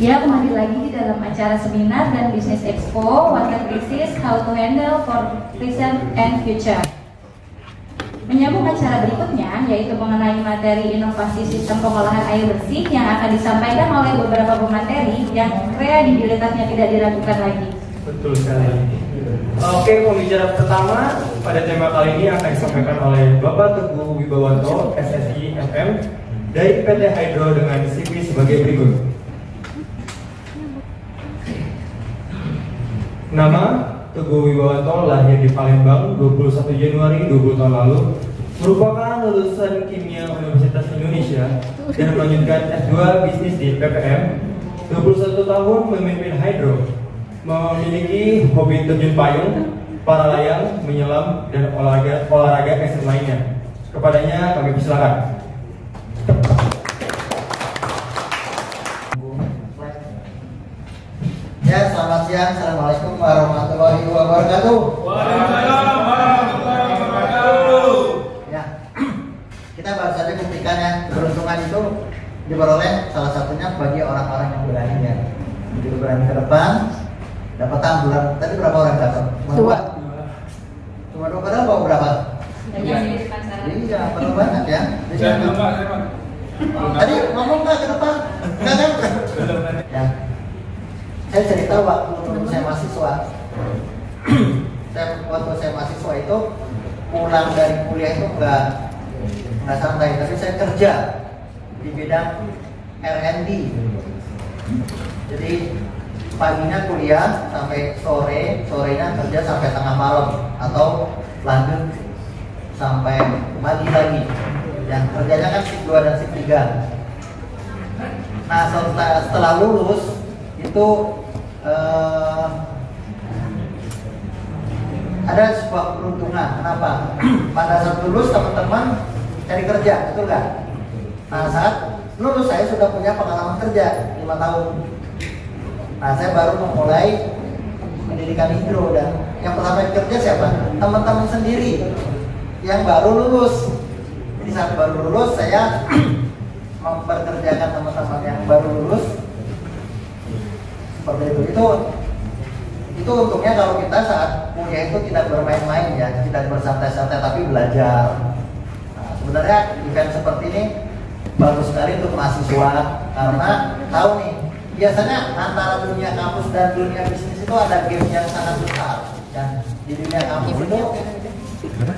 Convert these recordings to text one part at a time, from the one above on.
Ya, kembali lagi di dalam acara seminar dan bisnis expo Water Crisis How to Handle for Present and Future. Menyambung acara berikutnya, yaitu mengenai materi inovasi sistem pengolahan air bersih yang akan disampaikan oleh beberapa pemateri yang kredibilitasnya tidak diragukan lagi. Betul sekali. Oke, pembicara pertama pada tema kali ini akan disampaikan oleh Bapak Teguh Wibawanto, SSI FM, dari PT Hydro dengan CV sebagai berikut. Nama Teguh Wibawanto lahir di Palembang 21 Januari 20 tahun lalu merupakan lulusan kimia Universitas Indonesia dan melanjutkan S2 bisnis di PPM 21 tahun memimpin Hydro memiliki hobi terjun payung, para layang, menyelam, dan olahraga olahraga ekstrim lainnya. Kepadanya kami persilakan. Ya, selamat siang. Assalamualaikum warahmatullahi wabarakatuh. Waalaikumsalam warahmatullahi wabarakatuh. Ya, kita baru saja buktikan ya keberuntungan itu diperoleh salah satunya bagi orang-orang yang berani ya. Begitu berani ke depan, dapat bulan. Tadi berapa orang datang? Cuma Dua. Cuma dua padahal bawa berapa? Iya, perlu banyak ya. Jadi. Tadi ngomong nggak ke depan? Nggak kan? Ya. Saya cerita waktu saya mahasiswa. saya waktu saya mahasiswa itu pulang dari kuliah itu nggak nggak santai, tapi saya kerja di bidang R&D. Jadi paginya kuliah sampai sore, sorenya kerja sampai tengah malam atau lanjut sampai pagi lagi. Yang kerjanya kan shift 2 dan shift 3. Nah setelah, setelah lulus itu eh, ada sebuah peruntungan. Kenapa? Pada saat lulus teman-teman cari kerja, betul nggak? Nah saat lulus saya sudah punya pengalaman kerja 5 tahun. Nah saya baru memulai pendidikan hidro dan yang pertama kerja siapa? Teman-teman sendiri yang baru lulus. Jadi saat baru lulus saya memperkerjakan teman-teman yang baru lulus seperti itu. Itu itu untungnya kalau kita saat kuliah itu tidak bermain-main ya tidak bersantai-santai tapi belajar. Nah, sebenarnya event seperti ini bagus sekali untuk mahasiswa karena tahu nih biasanya antara dunia kampus dan dunia bisnis itu ada game yang sangat besar. Dan di dunia kampus itu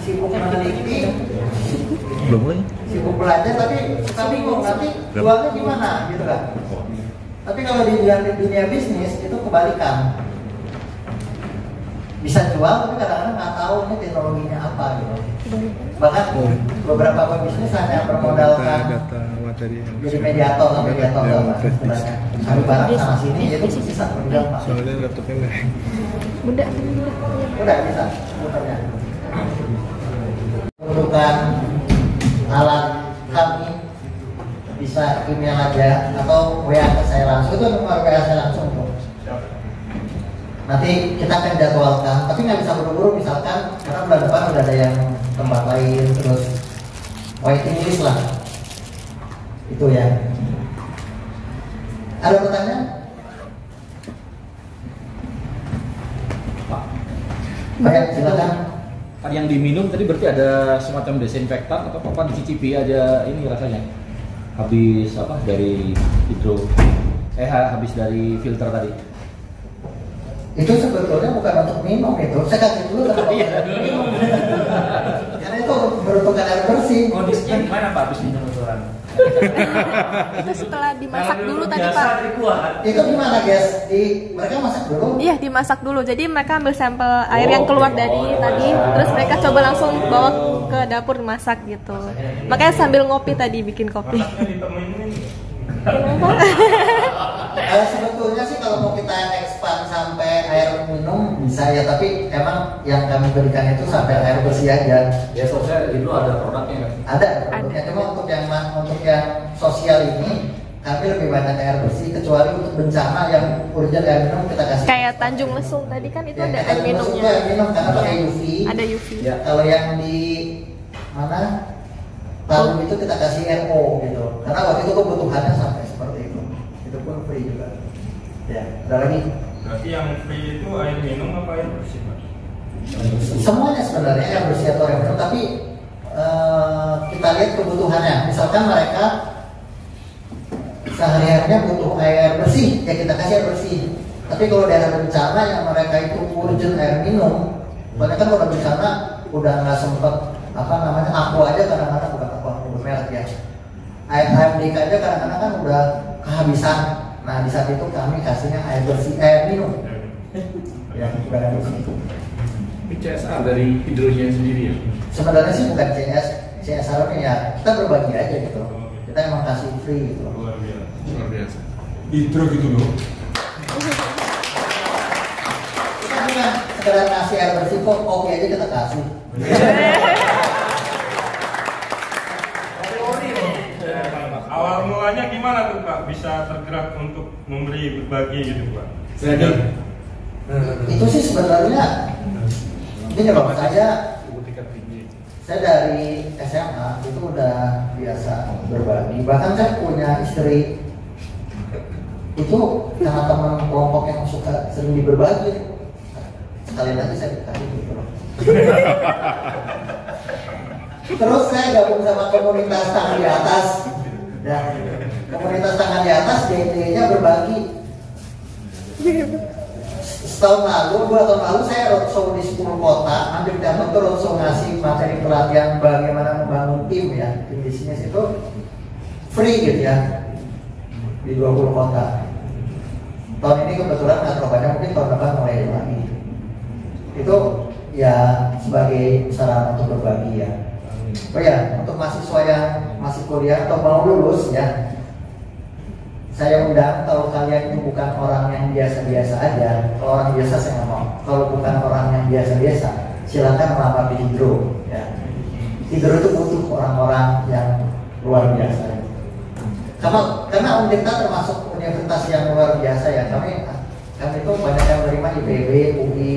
sibuk meneliti sibuk belajar tapi suka bingung nanti jualnya gimana gitu kan tapi kalau di dunia, di dunia bisnis itu kebalikan. Bisa jual tapi kadang-kadang nggak tahu ini teknologinya apa gitu. Bahkan beberapa pebisnis hanya bermodalkan jadi mediator atau mediator Ya, apa teknis. sebenarnya cari barang sana sini jadi bisa berjual pak. Soalnya laptopnya nggak Bunda, udah bisa. Muternya menggunakan alat bisa email aja atau WA ke saya langsung. Itu nomor WA saya langsung tuh. nanti kita akan jadwalkan tapi nggak bisa buru-buru misalkan karena bulan depan udah ada yang tempat lain terus waiting list lah. Itu ya. Ada pertanyaan? Baik, silakan. Kan yang diminum tadi berarti ada semacam desinfektan atau apa dicicipi aja ini rasanya habis apa dari hidro eh ha- habis dari filter tadi. Itu sebetulnya bukan untuk minum itu. Saya kasih dulu kenapa Iya. minum karena itu beruntungan air bersih. Kondisinya gimana pak habis minum itu setelah dimasak dulu tadi pak. itu gimana guys? Di mereka masak dulu? Iya dimasak dulu. Jadi mereka ambil sampel air yang keluar dari tadi. Terus mereka coba langsung bawa ke dapur masak gitu. Makanya sambil ngopi tadi bikin kopi. Eh, sebetulnya sih kalau mau kita expand sampai air minum bisa ya. Tapi emang yang kami berikan itu sampai air bersih aja. Ya soalnya itu ada produknya kan? Ada. Produknya cuma untuk yang yang sosial ini kami lebih banyak air bersih kecuali untuk bencana yang urgent air minum kita kasih kayak Tanjung Lesung tadi kan itu Ya, ada air minumnya air minum karena pakai Iya. UV ada UV ya kalau yang di mana Palu itu kita kasih RO gitu karena waktu itu kebutuhannya sampai seperti itu itu pun free juga. Ya, ada lagi? Berarti yang free itu air minum apa air bersih, Pak? Semuanya sebenarnya yang bersih atau yang minum, tapi eh, kita lihat kebutuhannya. Misalkan mereka sehari-harinya butuh air bersih, ya kita kasih air bersih. Tapi kalau daerah bencana yang mereka itu urgent air minum, banyak kan kalau bencana udah nggak sempet apa namanya aku aja kadang-kadang bukan aku aku merek ya. Air AMDK aja kadang-kadang kan udah kehabisan. Nah di saat itu kami kasihnya air bersih, air minum. Ya, bukan air bersih. CSR dari hidronya sendiri ya? sebenarnya sih bukan CS CSR nya ya kita berbagi aja gitu kita emang kasih free gitu Luar biasa. Luar biasa. Hidro gitu loh. kita bukan sekedar ngasih air bersih kok kopi aja kita kasih Awal mulanya gimana tuh Pak bisa tergerak untuk memberi berbagi gitu Pak? Saya itu sih sebenarnya gini loh saya tingkat tinggi. Saya dari SMA itu udah biasa berbagi. Bahkan saya punya istri. Itu karena teman kelompok yang suka sering berbagi. Sekali lagi saya dikasih gitu terus saya gabung sama komunitas tangan di atas. Ya komunitas tangan di atas DT-nya berbagi setahun lalu, dua tahun lalu saya roadshow di 10 kota, hampir tiap waktu roadshow ngasih materi pelatihan bagaimana membangun tim ya, tim bisnis itu free gitu ya di 20 kota. Tahun ini kebetulan nggak terlalu banyak, mungkin tahun depan mulai lagi. Itu ya sebagai sarana untuk berbagi ya. Oh ya, untuk mahasiswa yang masih kuliah atau mau lulus ya, saya undang kalau kalian itu bukan orang yang biasa-biasa aja kalau orang biasa saya nggak mau. Kalau bukan orang yang biasa-biasa silakan melamar di hidro ya. Hidro itu butuh orang-orang yang luar biasa. Karena karena Untirta termasuk universitas yang luar biasa ya. Kami kami itu banyak yang menerima IPB, UI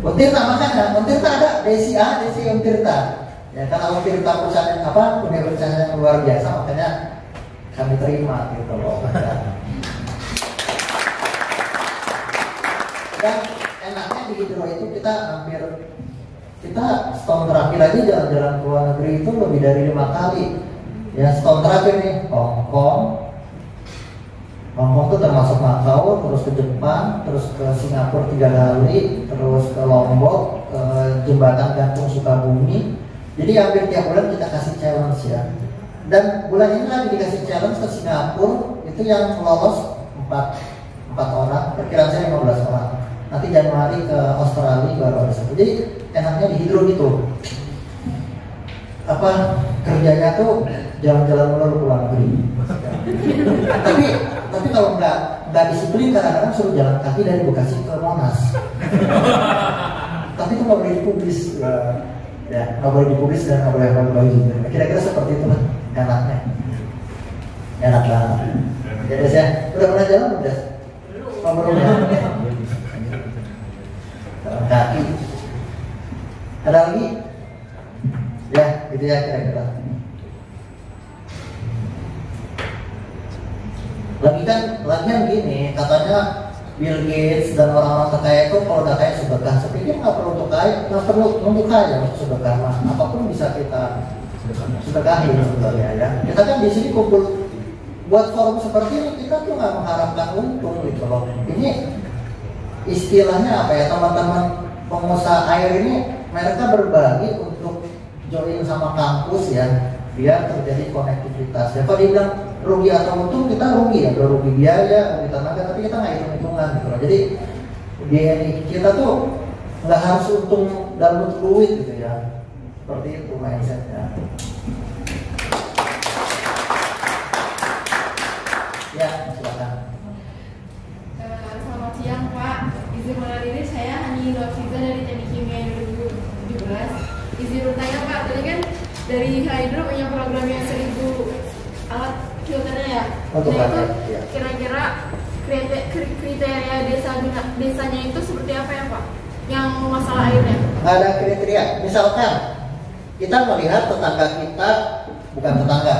Untirta makanya Untirta ada Desi A, Desi Untirta ya karena Untirta perusahaan yang apa? Universitas yang luar biasa makanya kami terima gitu loh. Dan enaknya di Hidro itu kita hampir kita setahun terakhir aja jalan-jalan ke luar negeri itu lebih dari lima kali. Ya setahun terakhir nih Hong Kong, Hong Kong itu termasuk Macau, terus ke Jepang, terus ke Singapura tiga kali, terus ke Lombok, ke jembatan gantung Sukabumi. Jadi hampir tiap bulan kita kasih challenge ya dan bulan ini lagi dikasih challenge ke Singapura itu yang lolos 4, 4 orang perkiraan saya 15 orang. Nanti Januari ke Australia baru ada satu jadi enaknya di hidro gitu. Apa kerjanya tuh jalan-jalan luar negeri. Tapi tapi kalau nggak nggak disiplin kadang-kadang suruh jalan kaki dari Bekasi ke Monas. Tapi itu nggak boleh dipublis ya nggak boleh dipublis dan nggak boleh berbagi juga kira-kira seperti itu lah enaknya enak banget. Jadi saya udah pernah jalan udah belum ya jalan kaki. Ada lagi? Ya gitu ya kira-kira. Lagi kan lagi kan gini katanya Bill Gates dan orang-orang terkaya itu kalau udah kaya sedekah saya pikir nggak perlu untuk kaya nggak perlu nunggu kaya untuk sedekah mah apa pun bisa kita sedekahin sebetulnya ya. Kita kan di sini kumpul buat forum seperti ini kita tuh nggak mengharapkan untung gitu loh. Ini istilahnya apa ya? Teman-teman pengusaha air ini mereka berbagi untuk join sama kampus ya biar terjadi konektivitas. Ya kalau dibilang rugi atau untung kita rugi ya udah rugi biaya rugi tenaga tapi kita nggak hitung hitungan gitu loh. Jadi biaya kita tuh nggak harus untung dalam duit gitu ya seperti itu mindsetnya ya. Silakan. Eh, Selamat siang Pak, izin mengenal diri saya Hani Nurfiza dari Teknik Kimia 2017 Izin bertanya Pak, tadi kan dari Hydro punya program yang 1000 alat filternya ya? Untuk Nah itu ya. kira-kira krite- kri- kriteria desa desanya itu seperti apa ya Pak? Yang masalah airnya? Ada kriteria. Misalkan kita melihat tetangga kita bukan tetangga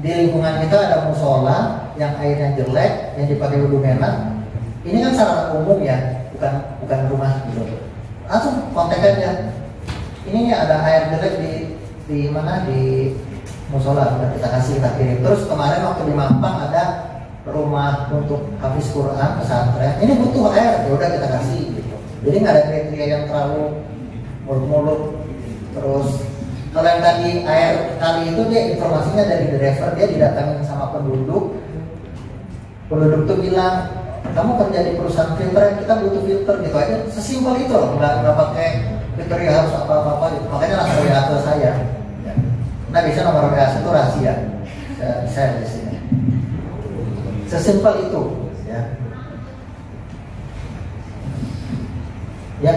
di lingkungan kita ada musola yang airnya jelek yang dipakai wudhu enak ini kan sarana umum ya bukan bukan rumah gitu. Langsung kontak aja ini ada air jelek di di mana? Di musola udah kita kasih kita kirim. Terus kemarin waktu di Mampang ada rumah untuk hafiz Quran pesantren. Ini butuh air ya udah kita kasih gitu. Jadi nggak ada kriteria yang terlalu muluk-muluk terus kalau yang tadi air kali itu dia informasinya dari driver dia didatangin sama penduduk penduduk tuh bilang kamu kerja di perusahaan filter kita butuh filter gitu aja sesimpel itu loh nggak nggak pakai kriteria harus apa apa apa gitu. makanya langsung WA ke saya Ya. nah bisa nomor WA itu rahasia saya, saya di sini sesimpel itu ya ya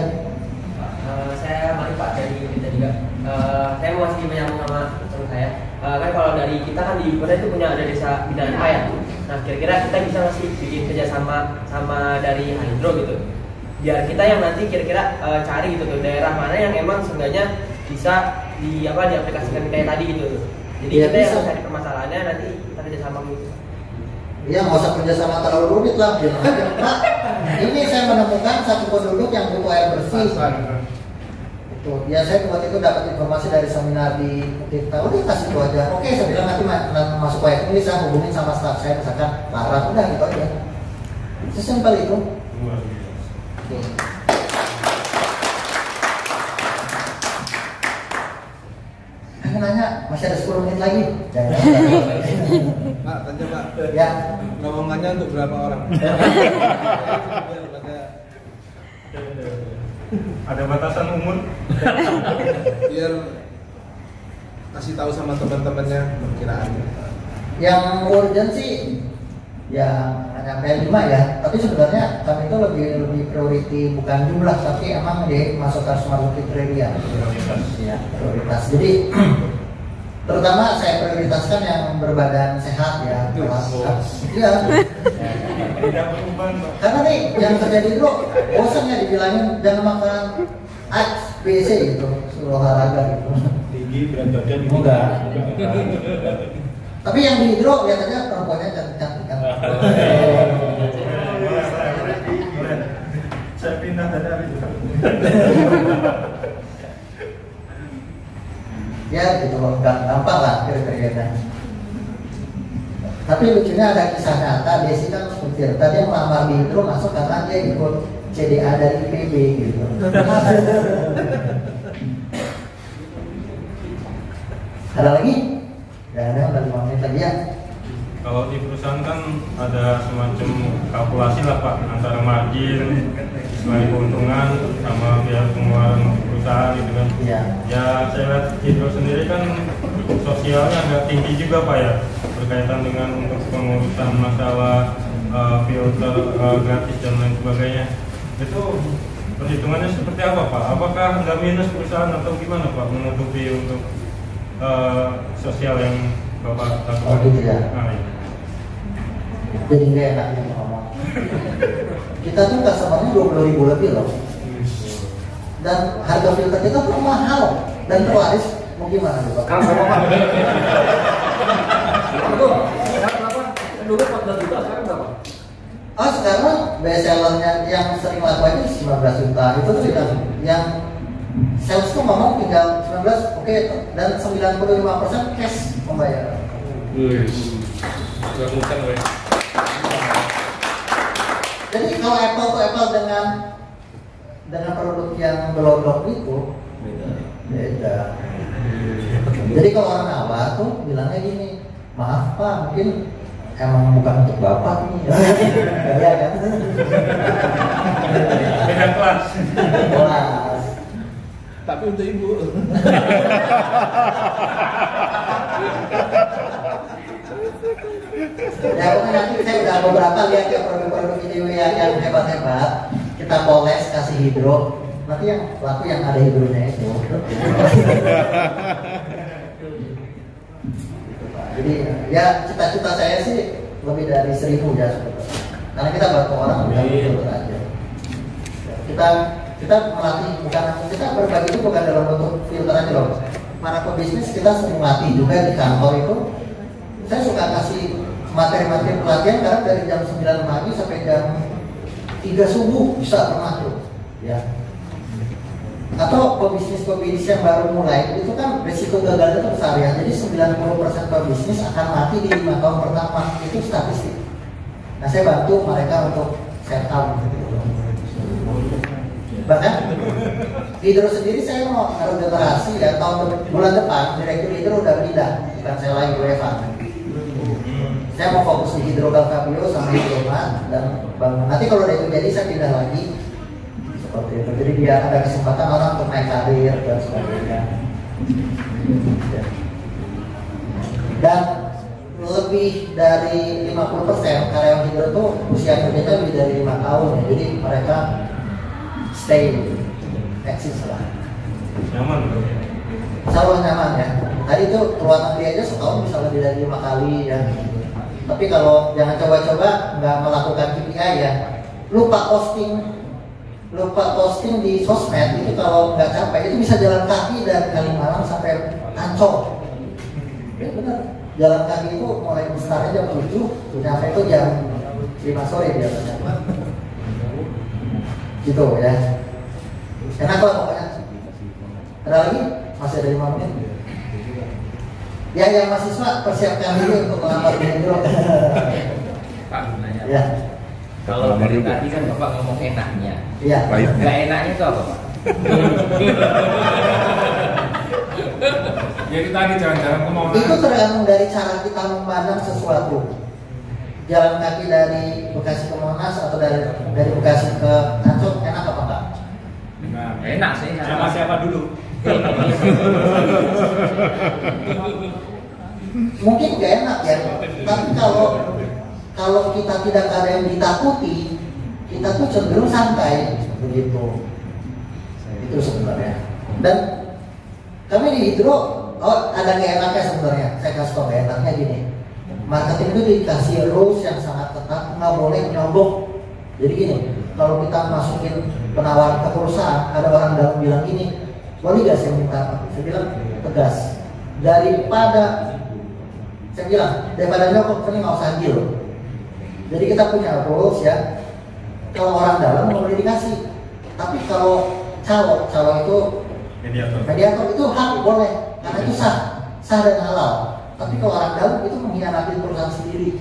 Eh, saya Mari Pak dari kita juga. Eh, saya mau masih menyambung sama teman saya. Eh, kan kalau dari kita kan di Kota itu punya ada desa bidang apa ya? Nah kira-kira kita bisa ngasih bikin kerjasama sama dari Hydro gitu. Biar kita yang nanti kira-kira eh, cari gitu tuh daerah mana yang emang seenggaknya bisa di apa diaplikasikan kayak tadi gitu. tuh. Jadi Iya, kita yang bisa. cari permasalahannya nanti kita kerjasama gitu. Ya nggak usah kerja sama terlalu rumit lah. Bilang aja, Pak, ini saya menemukan satu penduduk yang butuh air bersih. Itu. Ya saya waktu itu dapat informasi dari seminar di kita. Udah kasih itu aja. Oke, saya bilang nanti ma- na- masuk proyek ini saya hubungin sama staff saya misalkan Lara udah gitu aja. Sesimpel itu. Luar biasa. Aku nanya masih ada 10 menit lagi. Pak, tanya Pak. ya. Lowongannya untuk berapa orang? Ada batasan umur? biar kasih tahu sama teman-temannya perkiraan. Yang urgent sih ya hanya sampai lima ya tapi sebenarnya kami itu lebih lebih priority bukan jumlah tapi emang dia masuk harus masuk kriteria Prioritas. ya prioritas jadi terutama saya prioritaskan yang berbadan sehat ya iya beruban, Pak. karena nih yang terjadi dulu bosan ya dibilangin jangan makan A, B, C gitu suruh olahraga gitu Tinggi berat badan Enggak. tapi yang di hidro lihatnya perempuannya cantik-cantik kan Saya pindah dari itu. Ya gitu. Loh gampang lah kira-kira tapi lucunya ada kisah nyata Desi kan supir. Tadi yang melamar di hidro masuk karena dia ikut CDA dari IPB gitu. Ada lagi? Ya ada udah lima menit lagi ya. Kalau di perusahaan kan ada semacam kalkulasi lah Pak antara margin, selain keuntungan sama biaya pengeluaran perusahaan gitu kan. Iya. Ya saya lihat Hidro sendiri kan sosialnya agak tinggi juga Pak ya berkaitan dengan untuk pengurusan masalah uh, filter uh, gratis dan lain sebagainya. Itu perhitungannya seperti apa Pak? Apakah nggak minus perusahaan atau gimana Pak menutupi untuk uh, sosial yang Bapak lakukan? Oh, gitu ya. Nah, iya. jadi nggak enak nih ngomong kita tuh customernya dua puluh ribu lebih loh dan harga filter kita tuh mahal. Dan terlaris mau gimana tuh pak? Dulu 14 juta sekarang berapa? Oh sekarang best sellernya yang sering laku aja 19 juta. Itu tuh yang, yang sales tuh ngomong tinggal 19 oke dan 95% cash pembayaran. Jadi kalau apple to apple dengan dengan produk yang belodok itu beda. jadi kalau orang awal tuh bilangnya gini maaf pak mungkin emang bukan untuk bapak nih. Ya kan? Beda kelas. kelas. Tapi untuk ibu. ya pokoknya nanti saya udah beberapa lihat ya produk-produk yang, yang hebat-hebat kita poles kasih hidro. Nanti yang laku yang ada hidronya itu. Jadi ya cita-cita saya sih lebih dari seribu ya sebetulnya. Karena kita bantu orang aja. Kita kita melatih bukan kita berbagi itu bukan dalam bentuk filter aja loh. Para pebisnis kita sering melatih juga di kantor itu. Saya suka kasih materi-materi pelatihan karena dari jam 9 pagi sampai jam 3 subuh bisa pernah tuh ya. Atau pebisnis-pebisnis yang baru mulai itu kan risiko gagalnya itu besar ya jadi 90% pebisnis akan mati di lima tahun pertama. Itu statistik. Nah saya bantu mereka untuk set up bahkan Hidro sendiri saya mau naruh generasi ya tahun bulan depan direktur Hidro udah pindah. Bukan saya lagi Bu Eva saya mau fokus di Hidro Fabio sama Hidroman dan Bang nanti kalau udah itu jadi saya pindah lagi. Seperti itu. Jadi biar ada kesempatan orang untuk naik karir dan sebagainya. Ya. dan lebih dari 50% karyawan Hidro itu usia kerjanya lebih dari lima tahun ya. jadi mereka stay eksis lah. Nyaman selalu nyaman ya. Tadi itu keluar negeri aja setahun bisa lebih dari lima kali ya tapi kalau jangan coba-coba nggak melakukan KPI ya. Lupa posting. Lupa posting di sosmed itu kalau nggak capek itu bisa jalan kaki dari Kalimalang sampai Ancol. Ya benar. Jalan kaki itu mulai besarnya jam 7 sampai itu jam 5 sore biasanya. Gitu ya. Lah pokoknya. Ada lagi? Masih ada lima menit ya yang mahasiswa persiapkan diri untuk melamar di Hidro Pak, nanya. ya Kalau dari tadi kan Bapak ngomong enaknya. Iya. Nggak enaknya itu apa, Pak? Jadi tadi jalan-jalan ke Monas. itu tergantung dari cara kita memandang sesuatu jalan kaki dari Bekasi ke Monas atau dari dari Bekasi ke Ancol enak apa enggak Nah, Enak sih. sama siapa dulu? Mungkin gak enak ya. Tapi kalau kalau kita tidak ada yang ditakuti kita tuh cenderung santai. Begitu. Itu sebenarnya. Dan kami di Hidro oh ada gak enaknya sebenarnya? Saya kasih tau gak enaknya gini. Marketing itu dikasih rules yang sangat ketat nggak boleh nyogok jadi gini kalau kita masukin penawar ke perusahaan ada orang dalam bilang gini boleh gak saya minta? Saya bilang tegas. Daripada saya bilang daripada nyokok ini nggak usah deal. Jadi kita punya rules ya. Kalau orang dalam nggak boleh dikasih. Tapi kalau calo calo itu Mediator. mediator itu hak boleh. Karena itu sah. Sah dan halal. Tapi kalau orang dalam itu mengkhianati perusahaan sendiri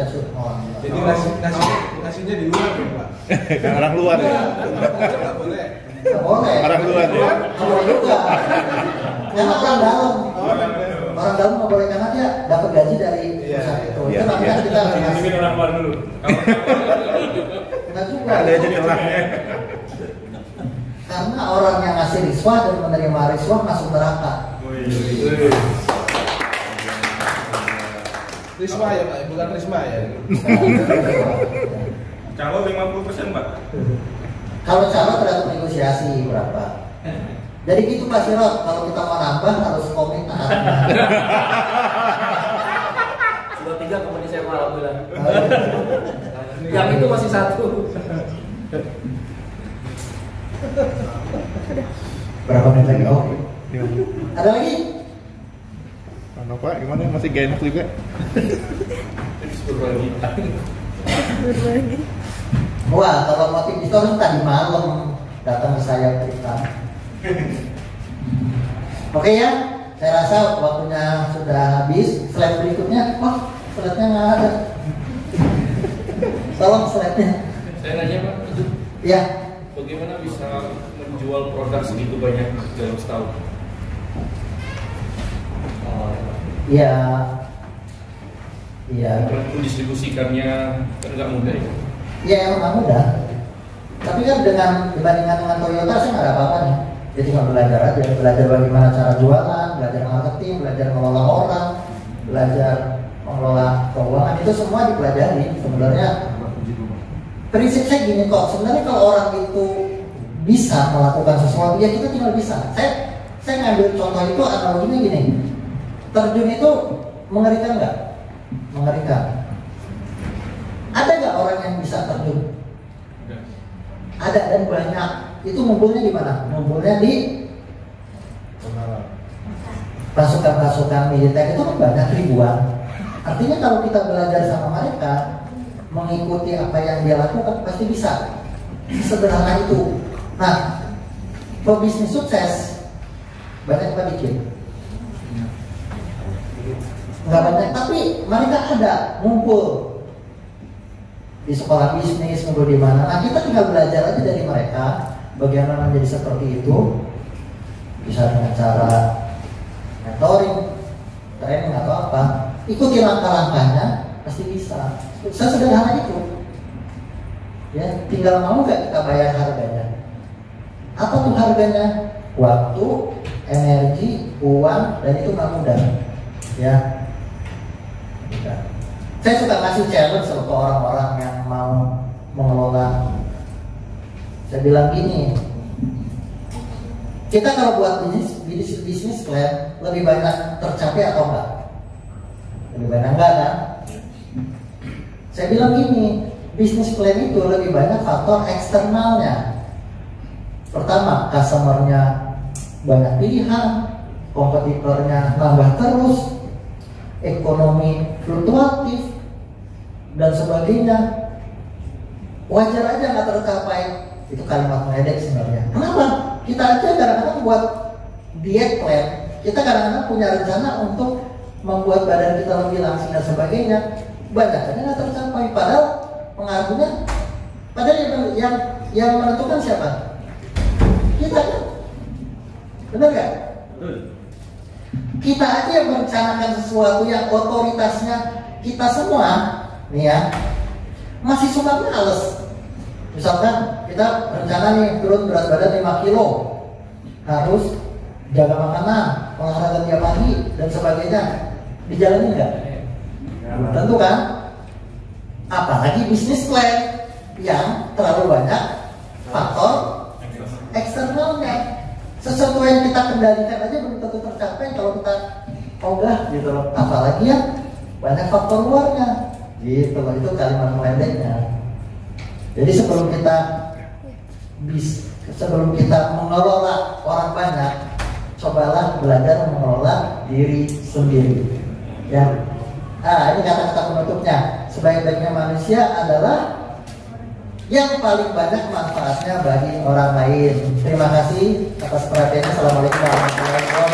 harus menolak Jadi nasi, nasi, nasinya di luar ya, Pak? Kan orang luar ya. Nggak boleh. Nggak boleh Orang luar ya. Nggak boleh juga karena orang dalam orang dalam nggak boleh karena dia dapat gaji dari perusahaan itu Iya, itu namanya iya. kita harus Ini orang luar dulu. Nggak juga Ada aja celahnya. karena orang yang ngasih riswah dan menerima riswah masuk neraka Wih. Risma ya, Pak, bukan Risma ya. Calo 50% pak. kalau calon tergantung negosiasi berapa jadi gitu Pak Sirot kalau kita mau nambah harus komit nahannya Sudah tiga kemudian saya mau alhamdulillah. Yang itu masih satu. berapa menit lagi oh ada lagi Pak? Gimana? Masih gak enak juga? Berbagi. wah kalau motif itu harus tadi malam datang ke saya cerita oke ya saya rasa waktunya sudah habis slide berikutnya oh slide-nya nggak ada tolong slide-nya Saya nanya Pak, itu ya bagaimana bisa menjual produk segitu banyak dalam setahun? Ya ya Mendistribusikannya kan nggak mudah ya. ya emang nggak mudah. Tapi kan dengan dibandingkan dengan Toyota sih nggak ada apa-apanya jadi nggak belajar aja. Belajar bagaimana cara jualan belajar marketing belajar mengelola orang belajar mengelola keuangan. Itu semua dipelajari. Sebenarnya prinsip saya gini kok. Sebenarnya kalau orang itu bisa melakukan sesuatu ya kita tinggal bisa. Saya saya ngambil contoh itu analoginya gini terjun itu mengerikan nggak mengerikan ada nggak orang yang bisa terjun ada dan banyak itu ngumpulnya di mana? Ngumpulnya di pasukan-pasukan militer itu kan banyak ribuan. Artinya kalau kita belajar sama mereka, mengikuti apa yang dia lakukan pasti bisa. Sederhana itu. Nah, pebisnis sukses banyak kita bikin. Nggak banyak, tapi mereka ada ngumpul di sekolah bisnis, ngumpul di mana. Nah, kita tinggal belajar aja dari mereka bagaimana menjadi seperti itu. Bisa dengan cara mentoring, training atau apa, ikuti langkah-langkahnya, pasti bisa. Saya sederhana itu. Ya, tinggal mau nggak kita bayar harganya. Apa tuh harganya? Waktu, energi, uang, dan itu nggak mudah. Ya. Saya suka kasih challenge ke orang-orang yang mau mengelola. Saya bilang gini, kita kalau buat bisnis bisnis bisnis plan lebih banyak tercapai atau enggak? Lebih banyak enggak kan? Saya bilang gini, bisnis plan itu lebih banyak faktor eksternalnya. Pertama, customernya banyak pilihan, kompetitornya nambah terus, ekonomi fluktuatif dan sebagainya. Wajar aja nggak tercapai. Itu kalimat meledek sebenarnya. Kenapa? Kita aja kadang-kadang buat diet plan, kita kadang-kadang punya rencana untuk membuat badan kita lebih langsing dan sebagainya. Banyak aja nggak tercapai. Padahal pengaruhnya, padahal yang yang, yang menentukan siapa? Kita kan? Benar nggak? Kita aja yang merencanakan sesuatu yang otoritasnya kita semua, nih ya, masih suka males. Misalkan kita rencana nih turun berat badan 5 kilo, harus jaga makanan, olahraga tiap pagi dan sebagainya. Dijalani nggak? Belum tentu kan? Apalagi bisnis plan yang terlalu banyak faktor eksternalnya. Sesuatu yang kita kendalikan aja belum tentu tercapai kalau kita ogah gitu loh. Apalagi yang banyak faktor luarnya. Gitu itu kalimat meledeknya. Jadi sebelum kita bis, sebelum kita mengelola orang banyak, cobalah belajar mengelola diri sendiri. Ya. Ah, ini kata-kata penutupnya. Sebaik-baiknya manusia adalah yang paling banyak manfaatnya bagi orang lain. Terima kasih atas perhatiannya. Assalamualaikum warahmatullahi wabarakatuh.